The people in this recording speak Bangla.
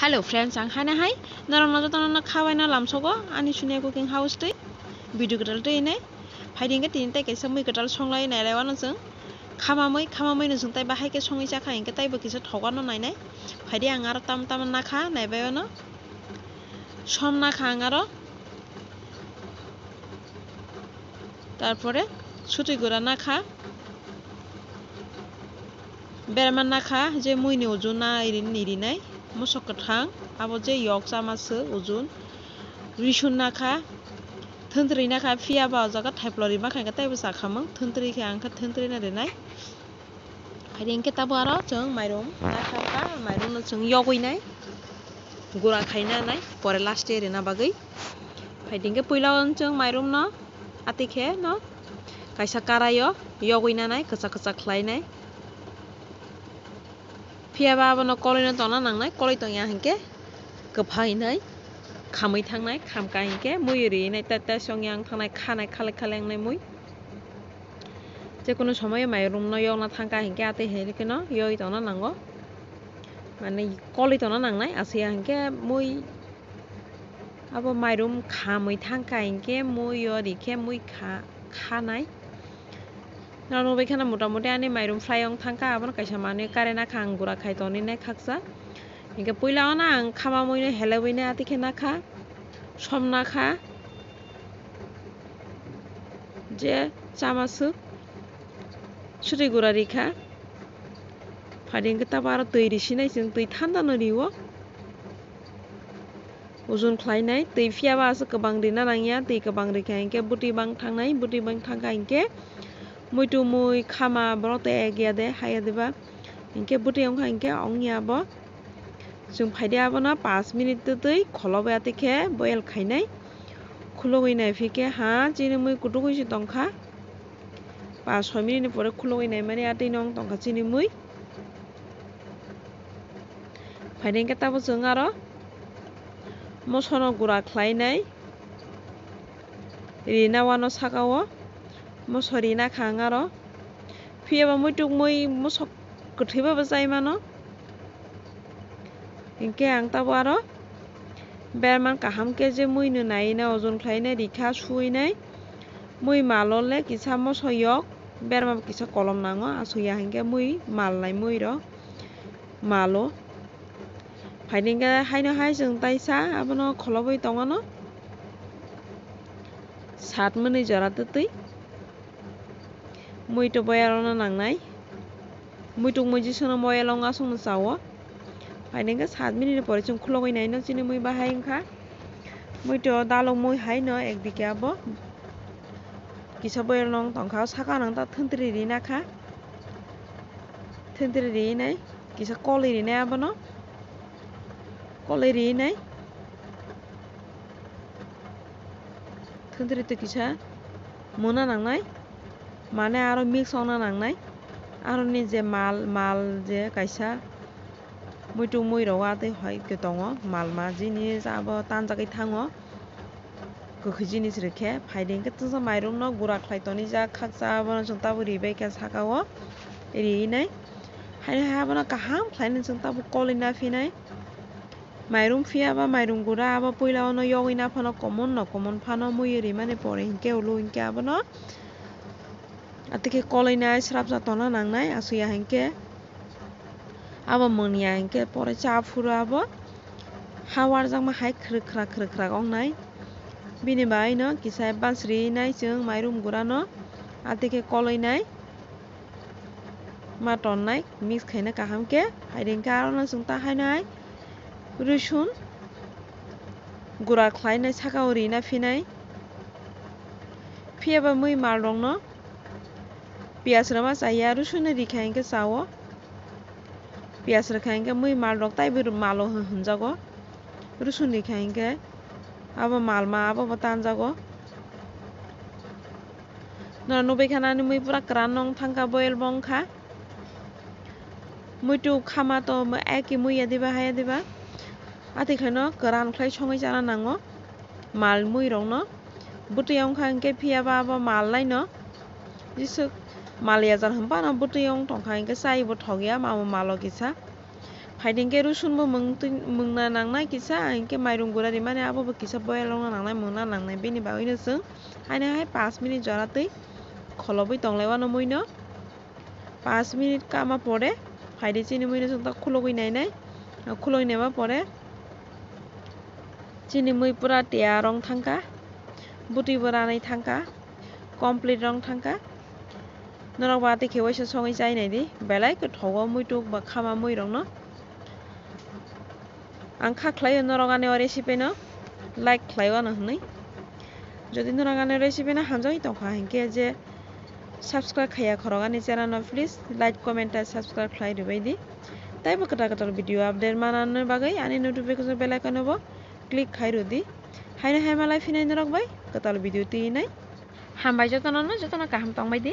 Hello friends, ang hana hai. Narang najo tanang na khawai na lam lamsogo ani sunia cooking house tei. Video ketal tei ne. Haiding ke tin tai kaisa mui ketal songlai nai rewa no jeng. Khamamoi khamamoi no jeng tai bahai ke songi cha khain ke tai bo kisa thoga no nai nai. Haidi ang aro tam tam na kha nai bai no. সম না খা আরও তারপরে ছুটি গোড়া না খা বেড়ামান না খা যে মুইনি ওজন না Irin নিরিনাই nakha phia ba jaga thaiplori ma khai ka tai busa khamang thantri khe angkha thantri na renai haiding ke tabo aro chung mairum nakha ka mairum no chung yogoi nai gura khaina nai pore last year na bagai haiding ke puila on chung mairum no ati khe no kaisa karayo yogoi na nai kasa kasa khlai nai phiaba bono này tona nangnai koloi tongya hingke kepa hinai khamui thangnai khamka hingke mui. Ri nai tata songyang thangnai khanai khale khale ngnai mui je kono somoy mai room no yong na thangka hingke ate heri kino yoi tona nango mane koloi tona nangnai asia hingke mui. Abo mai room khamui thangka hingke mui yori ke mui kha này. nano bai khana motamote ani mairum fly ong thangka abon kaisa mane karena khang gura khai toni ne khaksa inke puila ona ang khama moine hele boine ati khena kha somna kha je chamasu ছুটি গুড়া রেখা ফারিংকে তা আরও তৈরি সিনাই যেন তুই ঠান্ডা নড়িও ওজন খাইনাই তুই ফিয়াবা আছে গোবাং রেনা নাঙিয়া তুই গোবাং রেখা ইনকে বুটি বাং থাংনাই বুটি বাং থাঙ্গা ইনকে muitu mui khama brote egya de haya deba inke buti ongkha inke ongya bo जों फायदे आबना पाँच मिनिट तै खलबे आतिखे बयल खाइनाय खुलगै नाय फिके हा चिनि मुइ कुटुगैसि तंखा पाँच छय मिनिट परे खुलगै नाय माने आति नং तंखा चिनि मुइ फायदे इंके ताबो जों आरो मसनो गुरा ख्लायनाय रिना वानो মছৰি না খাং আৰু ফিয়াবা মই তোক মই মোৰ চব গুঠিব যাই মানো এনেকে আং তাব আৰু। বেৰমান কাহামকে যে মই নাই না ওজন খাই নাই ৰিখা চুই নাই। মই মাললে কিছা মই চয়ক বেৰমা কিছা কলম নাঙ আছয়া সেনেকে মই মাল নাই মই ৰ। মালো। ফাইনেকে হাই নহাই যোন তাই চাহ আপোনাৰ খলবই টঙ ন। চাট মানে জৰাটো তুই। Muito boyarona nangnai muituk muji sono boyalong asong sawo painengka সাত মিনিট পরে chung khulogoi nai no chini mui bahai wngkha muito dalong mui hai no ekdike abo kisa boyarong tongkha saka nang ta thantri ri nakha thantri ri nai kisa koli ri nai abo no koli ri nai thantri to kisa mona nangnai माने आरो मिक्स अना नांनाय आरो निजे माल माल जे कायसा मुइटु मुइरावा दै हय के दङ माल मा जिनिस आबो तानजागै थाङो गोखै जिनिस रेखे फाइदेंखौ जों माइरं न गुरा ख्लायतनि जा खागजा आबो जों ताबो रिबाय के साखावो एरिनाय हायनो हायाबो ना गाहाम ख्लायनो जों ताबो कलिना फिनाय মাইরুম ফিয়া বা মাইরুম গুড়া আবার পইলা অন ইয়গিনা ফানো কমন ন কমন ফানো মুই রে মানে পরে হিংকে উলু হিংকে আবার atike kolainai srapsa tona nangnai asuya hengke abo mangya hengke pore cha furu abo hawar jangma hai khrik khrak khrik khrak ongnai bini bai no kisai bansri nai chung mairum gura no atike kolainai ma tonnai mix khaina kaham ke haiding karona sungta hainai rusun gura khlainai saka uri na finai phiaba mui mal rong no পিয়াজ rama chaya rusuna rikha hingke chao পিয়াজ rekha hingke mui mal rok taibo malo hunjago rusun rikha hingke abo mal ma abo bo tanjago nora nubai khanani mui pura kran nong thangka boil bongkha muitu khama to eki mui adiba hai adiba ati khaino karan khlai songai jana nango mal mui rong no buti ongkha hingke phiaba abo mal মালিয়াজান হাম্পানা বুটিয়ং টংখাইং কে সাইবো ঠগিয়া মামো মালো কিসা ফাইডিং কে রসুনবো মুংনা নাংনাই কিসা আইনকে মাইরুং গুড়ারি মানে আবোবো কিসা বয়ালংনা নাংনাই মুংনা নাংনাই বেনি বাউইনো সং হাইনে হাই পাঁচ মিনিট জরাতেই খলবই টংলাইওয়া নমইনো পাঁচ মিনিট কামা পরে ফাইডে চিনি মইনো সং তা খুলগুই নাই নাই খুলই নেবা পরে চিনি মই পুরা টিয়া রং থাঙ্কা বুটি বরানাই থাঙ্কা কমপ্লিট রং থাঙ্কা norok ba tei waisa songui chai nai di belai kothok o muituk ba khama muirok no. Ang kha khlaio norokani o recipe যদি নরগানের রেসিপি না হামজাই তখন হাঙ্কে যে সাবস্ক্রাইব খাইয়া খরগানি চ্যানেল প্লিজ লাইক কমেন্ট আর সাবস্ক্রাইব খাই দিবাই দি তাই কটা কটার ভিডিও আপডেট মানানোর বাগাই আনি নোটিফিকেশন বেল আইকন হব ক্লিক খাই রুদি হাই না হাই মালাই ফিনাই নরক বাই কটাল ভিডিও তি নাই হামবাই যতন যতন কাহাম তংবাই দি